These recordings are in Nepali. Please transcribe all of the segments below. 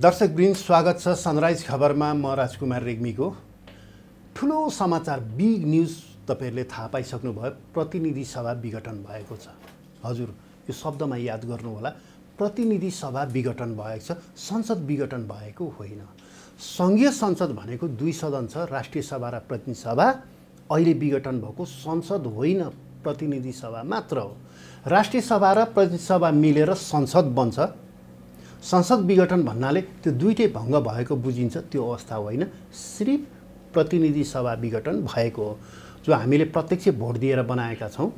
दर्शकवृन्द स्वागत छ सनराइज खबरमा। म राजकुमार रेग्मीको। ठुलो समाचार बिग न्युज तपाईँहरूले थाहा पाइसक्नुभयो। प्रतिनिधि सभा विघटन भएको छ। हजुर यो शब्दमा याद गर्नु होला प्रतिनिधि सभा विघटन भएको छ। संसद विघटन भएको होइन। सङ्घीय संसद भनेको दुई सदन छ। राष्ट्रिय सभा र प्रतिनिधि सभा। अहिले विघटन भएको संसद होइन। प्रतिनिधि सभा मात्र हो। राष्ट्रिय सभा र प्रतिनिधि सभा मिलेर संसद बन्छ। संसद विघटन भन्नाले त्यो दुइटै भङ्ग भएको बुझिन्छ त्यो अवस्था होइन। सिर्फ प्रतिनिधि सभा विघटन भएको हो। जो हामीले प्रत्यक्ष भोट दिएर बनाएका छौँ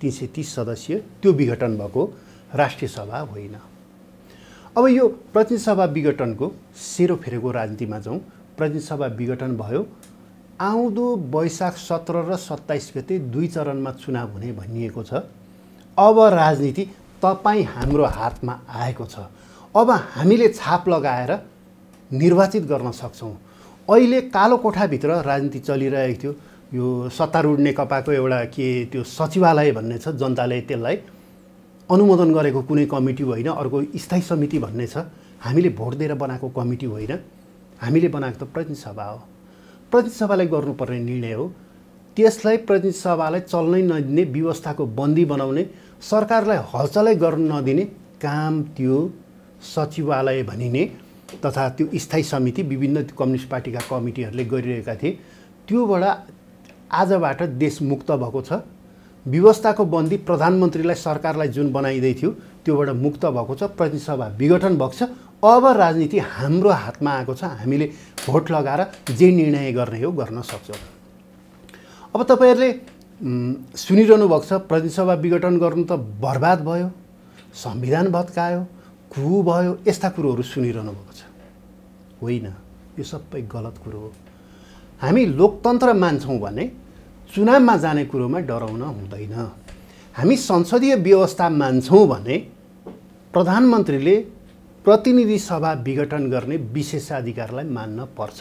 तिन सय तिस सदस्य त्यो विघटन भएको राष्ट्रिय सभा होइन। अब यो प्रतिनिधि सभा विघटनको सेरोफेरोको राजनीतिमा जाउँ। प्रतिनिधि सभा विघटन भयो। आउँदो वैशाख सत्र र सत्ताइस गते दुई चरणमा चुनाव हुने भनिएको छ। अब राजनीति तपाईँ हाम्रो हातमा आएको छ। अब हामीले छाप लगाएर निर्वाचित गर्न सक्छौँ। अहिले कालो कोठाभित्र राजनीति चलिरहेको थियो। यो सत्तारूढ नेकपाको एउटा के त्यो सचिवालय भन्ने छ जनताले त्यसलाई अनुमोदन गरेको कुनै कमिटी होइन अर्को स्थायी समिति भन्ने छ। हामीले भोट दिएर बनाएको कमिटी होइन। हामीले बनाएको त प्रतिनिधि सभा हो। प्रतिनिधि सभालाई गर्नुपर्ने निर्णय हो। त्यसलाई प्रतिनिधि सभालाई चल्नै नदिने व्यवस्थाको बन्दी बनाउने सरकारलाई हलचलै गर्न नदिने काम त्यो सचिवालय भनिने तथा त्यो स्थायी समिति विभिन्न कम्युनिस्ट पार्टीका कमिटीहरूले गरिरहेका थिए। त्योबाट आजबाट देश मुक्त भएको छ। व्यवस्थाको बन्दी प्रधानमन्त्रीलाई सरकारलाई जुन बनाइँदै थियो त्योबाट मुक्त भएको छ। प्रतिनिधि सभा विघटन भएको छ अब राजनीति हाम्रो हातमा आएको छ। हामीले भोट लगाएर जे निर्णय गर्ने हो गर्न सक्छौँ। अब तपाईँहरूले सुनिरहनु भएको छ। प्रतिनिधि सभा विघटन गर्नु त बर्बाद भयो। संविधान भत्कायो। कु भयो यस्ता कुरोहरू सुनिरहनु भएको छ होइन यो सबै गलत कुरो हो हामी लोकतन्त्र मान्छौँ भने चुनावमा जाने कुरोमा डराउन हुँदैन हामी संसदीय व्यवस्था मान्छौँ भने प्रधानमन्त्रीले प्रतिनिधि सभा विघटन गर्ने विशेषाधिकारलाई मान्न पर्छ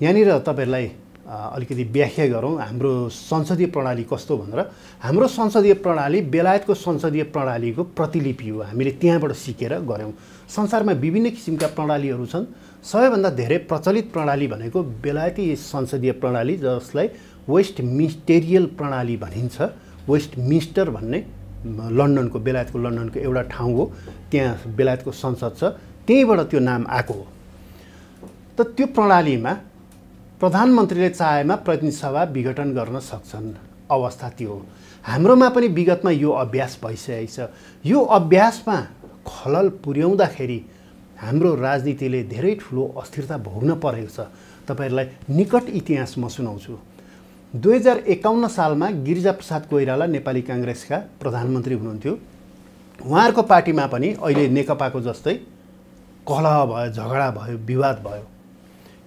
यहाँनिर तपाईँहरूलाई अलिकति व्याख्या गरौँ। हाम्रो संसदीय प्रणाली कस्तो भनेर। हाम्रो संसदीय प्रणाली बेलायतको संसदीय प्रणालीको प्रतिलिपि हो। हामीले त्यहाँबाट सिकेर गऱ्यौँ। संसारमा विभिन्न किसिमका प्रणालीहरू छन्। सबैभन्दा धेरै प्रचलित प्रणाली भनेको बेलायती संसदीय प्रणाली जसलाई वेस्ट मिस्टेरियल प्रणाली भनिन्छ। वेस्ट मिन्स्टर भन्ने लन्डनको बेलायतको लन्डनको एउटा ठाउँ हो। त्यहाँ बेलायतको संसद छ। त्यहीँबाट त्यो नाम आएको हो। त त्यो प्रणालीमा प्रधानमन्त्रीले चाहेमा प्रतिनिधि सभा विघटन गर्न सक्छन्। अवस्था त्यो हाम्रोमा पनि विगतमा यो अभ्यास भइसकेको छ। यो अभ्यासमा खलल पुर्याउँदाखेरि हाम्रो राजनीतिले धेरै ठुलो अस्थिरता भोग्न परेको छ। तपाईँहरूलाई निकट इतिहास म सुनाउँछु। दुई हजार एकाउन्न सालमा गिरिजाप्रसाद कोइराला नेपाली काङ्ग्रेसका प्रधानमन्त्री हुनुहुन्थ्यो। उहाँहरूको पार्टीमा पनि अहिले नेकपाको जस्तै कलह भयो झगडा भयो विवाद भयो।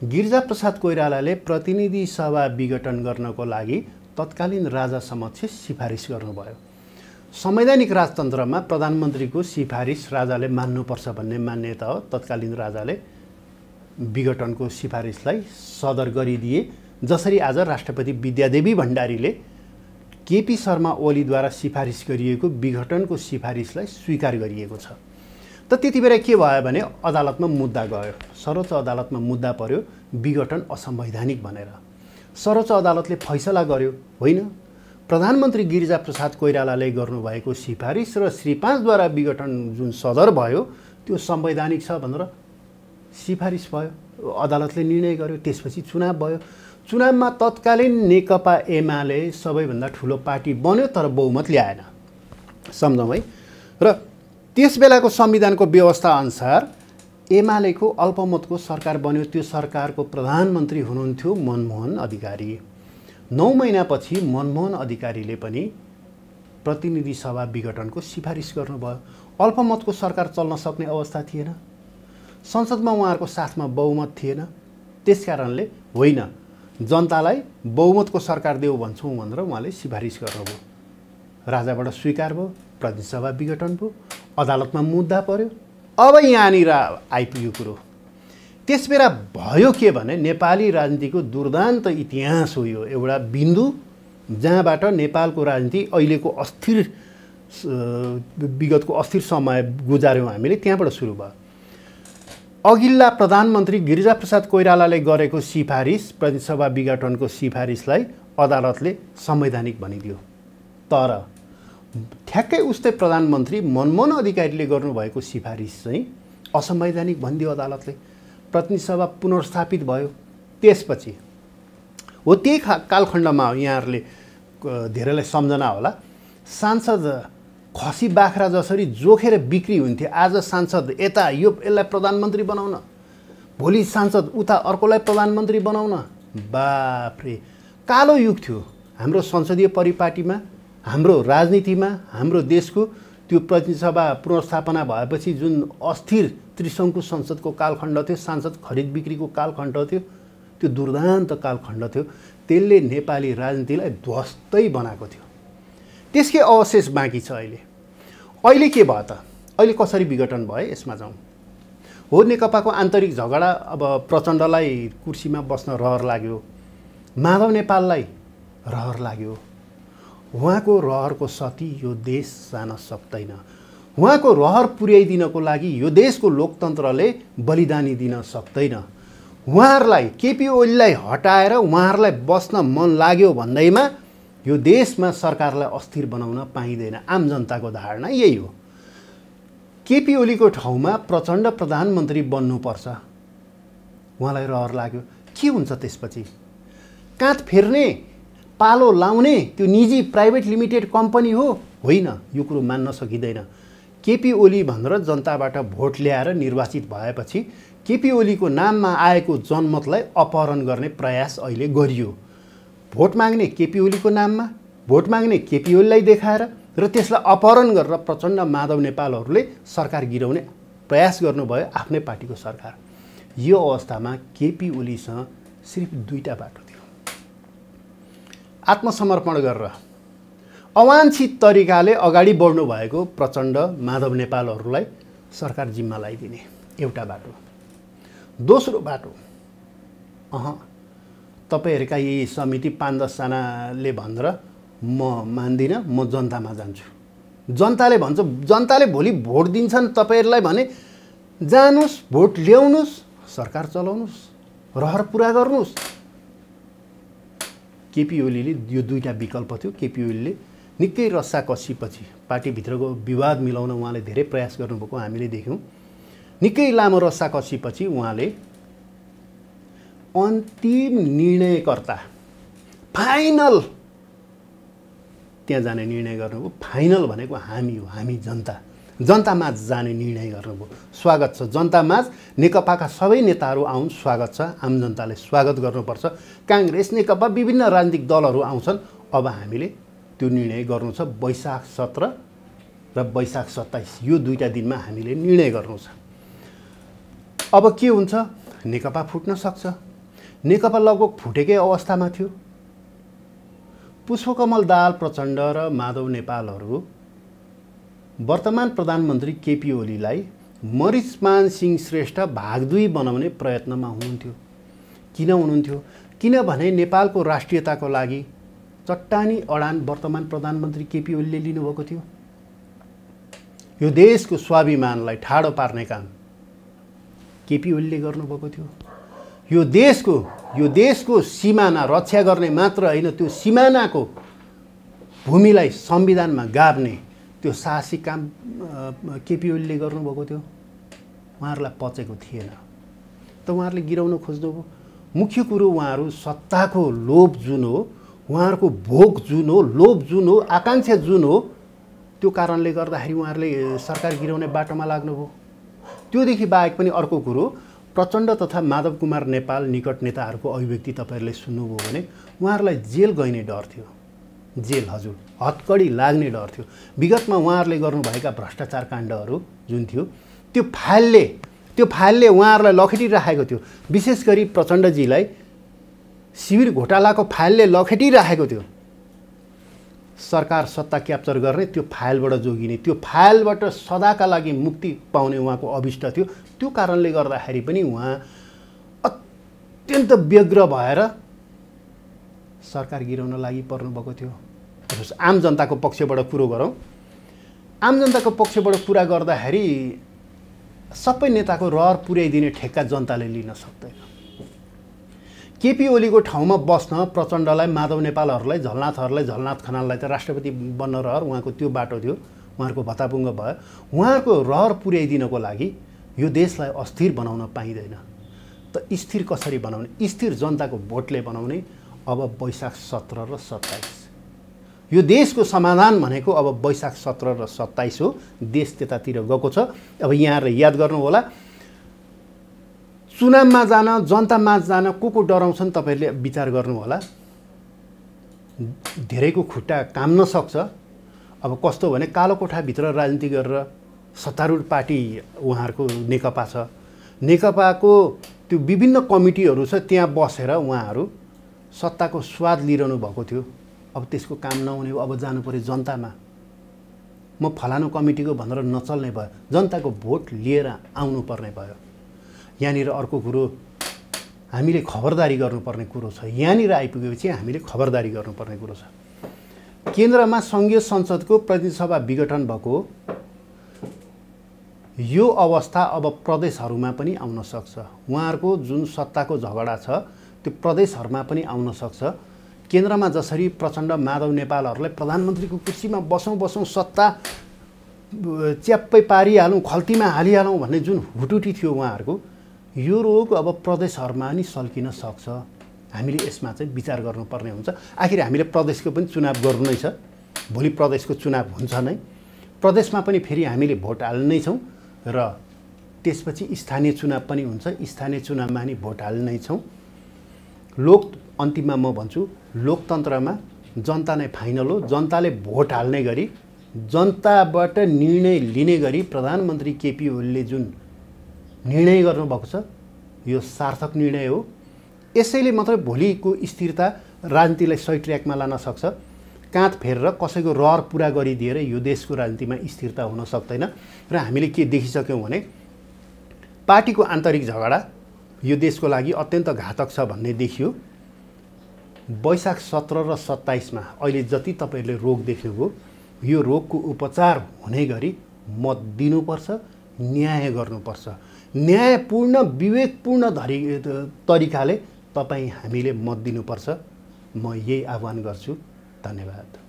गिरिजाप्रसाद कोइरालाले प्रतिनिधि सभा विघटन गर्नको लागि तत्कालीन राजा समक्ष सिफारिस गर्नुभयो। संवैधानिक राजतन्त्रमा प्रधानमन्त्रीको सिफारिस राजाले मान्नुपर्छ भन्ने मान्यता हो। तत्कालीन राजाले विघटनको सिफारिसलाई सदर गरिदिए जसरी आज राष्ट्रपति विद्यादेवी भण्डारीले केपी शर्मा ओलीद्वारा सिफारिस गरिएको विघटनको सिफारिसलाई स्वीकार गरिएको छ। त त्यति बेला के भयो भने अदालतमा मुद्दा गयो। सर्वोच्च अदालतमा मुद्दा पर्यो विघटन असंवैधानिक भनेर। सर्वोच्च अदालतले फैसला गर्यो होइन? प्रधानमन्त्री गिरिजाप्रसाद कोइरालाले गर्नुभएको सिफारिस र श्री पाँचद्वारा विघटन जुन सदर भयो त्यो संवैधानिक छ भनेर सिफारिस भयो। अदालतले निर्णय गर्यो त्यसपछि चुनाव भयो। चुनावमा तत्कालीन नेकपा एमाले सबैभन्दा ठुलो पार्टी बन्यो तर बहुमत ल्याएन सम्झौँ है। र त्यस बेलाको संविधानको व्यवस्था अनुसार एमालेको अल्पमतको सरकार बन्यो त्यो सरकारको प्रधानमन्त्री हुनुहुन्थ्यो मनमोहन अधिकारी। नौ महिनापछि मनमोहन अधिकारीले पनि प्रतिनिधि सभा विघटनको सिफारिस गर्नुभयो। अल्पमतको सरकार चल्न सक्ने अवस्था थिएन। संसदमा उहाँहरूको साथमा बहुमत थिएन। त्यस कारणले होइन जनतालाई बहुमतको सरकार देऊ भन्छौँ भनेर उहाँले सिफारिस गर्नुभयो। राजाबाट स्वीकार भयो प्रतिनिधि सभा विघटन भयो। अदालतमा मुद्दा पर्यो। अब यहाँनिर आइपुग्यो कुरो। त्यस बेला भयो के भने नेपाली राजनीतिको दुर्दान्त इतिहास हो यो। एउटा बिन्दु जहाँबाट नेपालको राजनीति अहिलेको अस्थिर विगतको अस्थिर समय गुजाऱ्यौँ हामीले त्यहाँबाट सुरु भयो। अघिल्ला प्रधानमन्त्री गिरिजाप्रसाद कोइरालाले गरेको सिफारिस प्रतिसभा विघटनको सिफारिसलाई अदालतले संवैधानिक भनिदियो। तर ठ्याक्कै उस्तै प्रधानमन्त्री मनमोहन अधिकारीले गर्नुभएको सिफारिस चाहिँ असंवैधानिक भनिदियो अदालतले प्रतिनिधि सभा पुनर्स्थापित भयो। त्यसपछि हो त्यही खा कालखण्डमा यहाँहरूले धेरैलाई सम्झना होला। सांसद खसी बाख्रा जसरी जोखेर बिक्री हुन्थ्यो आज सांसद यता यो यसलाई प्रधानमन्त्री बनाउन। भोलि सांसद उता अर्कोलाई प्रधानमन्त्री बनाउन। बाफ्रे कालो युग थियो हाम्रो संसदीय परिपाटीमा। हाम्रो राजनीतिमा हाम्रो देशको त्यो प्रतिनिधि सभा पुनर्स्थापना भएपछि जुन अस्थिर त्रिशङ्कु संसदको कालखण्ड थियो सांसद खरिद बिक्रीको कालखण्ड थियो त्यो दुर्दान्त कालखण्ड थियो त्यसले नेपाली राजनीतिलाई ध्वस्तै बनाएको थियो। त्यसकै अवशेष बाँकी छ अहिले। अहिले के भयो त? अहिले कसरी विघटन भयो यसमा जाउँ? हो नेकपाको आन्तरिक झगडा अब प्रचण्डलाई कुर्सीमा बस्न रहर लाग्यो। माधव नेपाललाई रहर लाग्यो। उहाँको रहरको सती यो देश जान सक्दैन। उहाँको रहर पुर्याइदिनको लागि यो देशको लोकतन्त्रले बलिदानी दिन सक्दैन। उहाँहरूलाई केपी ओलीलाई हटाएर उहाँहरूलाई बस्न मन लाग्यो भन्दैमा यो देशमा सरकारलाई अस्थिर बनाउन पाइँदैन। आम जनताको धारणा यही हो। केपी ओलीको ठाउँमा प्रचण्ड प्रधानमन्त्री बन्नुपर्छ। उहाँलाई रहर लाग्यो। के हुन्छ त्यसपछि? काँध फेर्ने पालो लाउने त्यो निजी प्राइभेट लिमिटेड कम्पनी हो होइन यो कुरो मान्न सकिँदैन। केपी ओली भनेर जनताबाट भोट ल्याएर निर्वाचित भएपछि केपी ओलीको नाममा आएको जनमतलाई अपहरण गर्ने प्रयास अहिले गरियो। भोट माग्ने केपी ओलीको नाममा भोट माग्ने केपी ओलीलाई देखाएर र त्यसलाई अपहरण गरेर प्रचण्ड माधव नेपालहरूले सरकार गिराउने प्रयास गर्नुभयो आफ्नै पार्टीको सरकार। यो अवस्थामा केपी ओलीसँग सिर्फ दुईवटा बाटो आत्मसमर्पण गरेर। अवान्छित तरिकाले अगाडि बढ्नु भएको प्रचण्ड माधव नेपालहरूलाई सरकार जिम्मा लगाइदिने एउटा बाटो। दोस्रो बाटो। अह तपाईँहरूका यी समिति पाँच दसजनाले भनेर म मान्दिनँ म जनतामा जान्छु। जनताले भन्छ जनताले भोलि भोट दिन्छन् तपाईँहरूलाई भने जानुहोस् भोट ल्याउनुहोस् सरकार चलाउनुहोस् रहर पुरा गर्नुहोस् केपी ओलीले यो दुईवटा विकल्प थियो। केपी ओलीले निकै रस्सा कसीपछि पार्टीभित्रको विवाद मिलाउन उहाँले धेरै प्रयास गर्नुभएको हामीले देख्यौँ। निकै लामो रस्सा कसीपछि उहाँले अन्तिम निर्णयकर्ता फाइनल त्यहाँ जाने निर्णय गर्नुभयो। फाइनल भनेको हामी हो हामी जनता। जनतामाझ जाने निर्णय गर्नुभयो स्वागत छ जनतामाझ नेकपाका सबै नेताहरू आउन् स्वागत छ। आम जनताले स्वागत गर्नुपर्छ। काङ्ग्रेस नेकपा विभिन्न राजनीतिक दलहरू आउँछन्। अब हामीले त्यो निर्णय गर्नु छ। वैशाख सत्र र वैशाख सत्ताइस यो दुईवटा दिनमा हामीले निर्णय गर्नु छ। अब के हुन्छ? नेकपा फुट्न सक्छ। नेकपा लगभग फुटेकै अवस्थामा थियो। पुष्पकमल दाल प्रचण्ड र माधव नेपालहरू वर्तमान प्रधानमन्त्री केपी ओलीलाई मरिचमान सिंह श्रेष्ठ भाग दुई बनाउने प्रयत्नमा हुनुहुन्थ्यो। किन हुनुहुन्थ्यो? किनभने नेपालको राष्ट्रियताको लागि चट्टानी अडान वर्तमान प्रधानमन्त्री केपी ओलीले लिनुभएको थियो। यो देशको स्वाभिमानलाई ठाडो पार्ने काम केपी ओलीले गर्नुभएको थियो। यो देशको यो देशको सिमाना रक्षा गर्ने मात्र होइन त्यो सिमानाको भूमिलाई संविधानमा गार्ने त्यो साहसिक काम केपी ओलीले गर्नुभएको थियो उहाँहरूलाई पचेको थिएन। त उहाँहरूले गिराउन खोज्नुभयो मुख्य कुरो उहाँहरू सत्ताको लोभ जुन हो उहाँहरूको भोग जुन हो लोभ जुन हो आकाङ्क्षा जुन हो त्यो कारणले गर्दाखेरि उहाँहरूले सरकार गिराउने बाटोमा लाग्नुभयो त्योदेखि बाहेक पनि अर्को कुरो प्रचण्ड तथा माधव कुमार नेपाल निकट नेताहरूको अभिव्यक्ति तपाईँहरूले सुन्नुभयो भने उहाँहरूलाई जेल गइने डर थियो। जेल हजुर। हतकडी लाग्ने डर थियो। विगतमा उहाँहरूले गर्नुभएका भ्रष्टाचार काण्डहरू जुन थियो त्यो फाइलले त्यो फाइलले उहाँहरूलाई लखेटिराखेको थियो। विशेष गरी प्रचण्डजीलाई शिविर घोटालाको फाइलले लखेटिराखेको थियो। सरकार सत्ता क्याप्चर गर्ने त्यो फाइलबाट जोगिने त्यो फाइलबाट सदाका लागि मुक्ति पाउने उहाँको अभिष्ट थियो। त्यो कारणले गर्दाखेरि पनि उहाँ अत्यन्त व्यग्र भएर सरकार गिराउन लागि पर्नुभएको थियो। आम जनताको पक्षबाट कुरो गरौँ। आम जनताको पक्षबाट कुरा गर्दाखेरि सबै नेताको रहर पुर्याइदिने ठेक्का जनताले लिन सक्दैन। केपी ओलीको ठाउँमा बस्न प्रचण्डलाई माधव नेपालहरूलाई झलनाथहरूलाई झलनाथ खनाललाई त राष्ट्रपति बन्न रहर उहाँको त्यो बाटो थियो उहाँहरूको भत्तापुङ्ग भयो। उहाँहरूको रहर पुर्याइदिनको लागि यो देशलाई अस्थिर बनाउन पाइँदैन। त स्थिर कसरी बनाउने? स्थिर जनताको भोटले बनाउने अब वैशाख सत्र र सत्ताइस। यो देशको समाधान भनेको अब वैशाख सत्र र सत्ताइस हो। देश त्यतातिर गएको छ। अब यहाँहरूले याद गर्नुहोला। चुनावमा जान जनतामा जान को को डराउँछन् तपाईँहरूले विचार गर्नुहोला। धेरैको खुट्टा काम नसक्छ अब कस्तो भने कालो कोठाभित्र राजनीति गरेर सत्तारूढ पार्टी उहाँहरूको नेकपा छ। नेकपाको त्यो विभिन्न कमिटीहरू छ त्यहाँ बसेर उहाँहरू सत्ताको स्वाद लिइरहनु भएको थियो। अब त्यसको काम नहुने अब जानु पऱ्यो जनतामा। म फलानु कमिटीको भनेर नचल्ने भयो जनताको भोट लिएर आउनुपर्ने भयो। यहाँनिर अर्को कुरो हामीले खबरदारी गर्नुपर्ने कुरो छ। यहाँनिर आइपुगेपछि हामीले खबरदारी गर्नुपर्ने कुरो छ। केन्द्रमा सङ्घीय संसदको प्रतिनिधिसभा विघटन भएको यो अवस्था अब प्रदेशहरूमा पनि आउन सक्छ। उहाँहरूको जुन सत्ताको झगडा छ त्यो प्रदेशहरूमा पनि आउन सक्छ। केन्द्रमा जसरी प्रचण्ड माधव नेपालहरूलाई प्रधानमन्त्रीको कुर्सीमा बसौँ बसौँ सत्ता च्याप्पै पारिहालौँ खल्तीमा हालिहालौँ भन्ने जुन हुटुटी थियो उहाँहरूको यो रोग अब प्रदेशहरूमा नि सल्किन सक्छ। हामीले यसमा चाहिँ विचार गर्नुपर्ने हुन्छ। आखिर हामीले प्रदेशको पनि चुनाव गर्नु नै छ। भोलि प्रदेशको चुनाव हुन्छ नै। प्रदेशमा पनि फेरि हामीले भोट हाल्ने छौँ र त्यसपछि स्थानीय चुनाव पनि हुन्छ। स्थानीय चुनावमा नि भोट हाल्ने छौँ। लोक अन्तिममा म भन्छु लोकतन्त्रमा जनता नै फाइनल हो। जनताले भोट हाल्ने गरी जनताबाट निर्णय लिने गरी प्रधानमन्त्री केपी ओलीले जुन निर्णय गर्नुभएको छ यो सार्थक निर्णय हो। यसैले मात्रै भोलिको स्थिरता राजनीतिलाई सही ट्र्याकमा लान सक्छ। काँध फेरेर कसैको रहर पुरा गरिदिएर यो देशको राजनीतिमा स्थिरता हुन सक्दैन। र हामीले के देखिसक्यौँ भने पार्टीको आन्तरिक झगडा यो देशको लागि अत्यन्त घातक छ भन्ने देखियो। वैशाख सत्र र सत्ताइसमा अहिले जति तपाईँहरूले रोग देख्नुभयो यो रोगको उपचार हुने गरी मत दिनुपर्छ न्याय गर्नुपर्छ। न्यायपूर्ण विवेकपूर्ण धरि तरिकाले तपाईँ हामीले मत दिनुपर्छ। म यही आह्वान गर्छु। धन्यवाद।